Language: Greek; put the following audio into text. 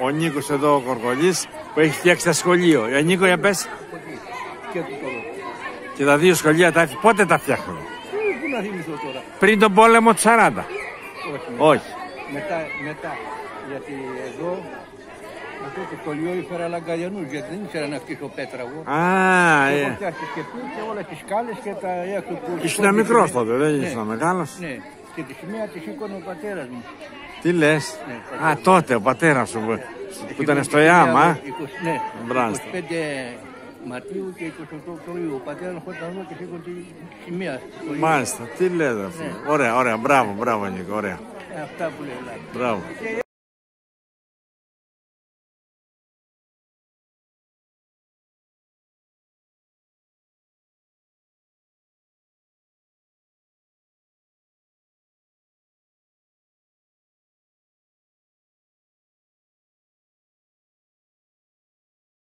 ο, ο Νίκος εδώ ο Κορκολής που έχει φτιάξει τα σχολείο. Ο Νίκο για πες. Και του τώρα. Και τα δύο σχολεία τα, πότε τα φτιάχνουν; Ε, Πού να θυμηθώ τώρα. Πριν τον πόλεμο του 40. Όχι. μετά. Όχι. Μετά, μετά. Γιατί εδώ αυτό το σχολείο ήφερα λαγκαλιανούς γιατί δεν ήξερα να χτίσω πέτρα εγώ. Α, Έχω ε. φτιάξει και πού και όλα τις σκάλες και τα έξω που... Ήσουν μικρός τότε, δεν Ναι. ήσουν μεγάλος. Ναι. Και τη σημαία τη σήκωνε ο πατέρας μου. Τι λες; Ναι, Α, τότε ο πατέρας σου που, που ήταν στο ΙΑΜ, α; 20, Ναι, Μπράβο. 25 Μαρτίου και 28 Οκτωβρίου. Ο πατέρας μου ήταν εδώ και σήκωνε τη σημαία. στο Ιωάννη. Μάλιστα, τι λέτε αυτό. Ωραία, ωραία, μπράβο, μπράβο Νίκο, ωραία. Ε, Αυτά που λέει. δηλαδή. Μπράβο.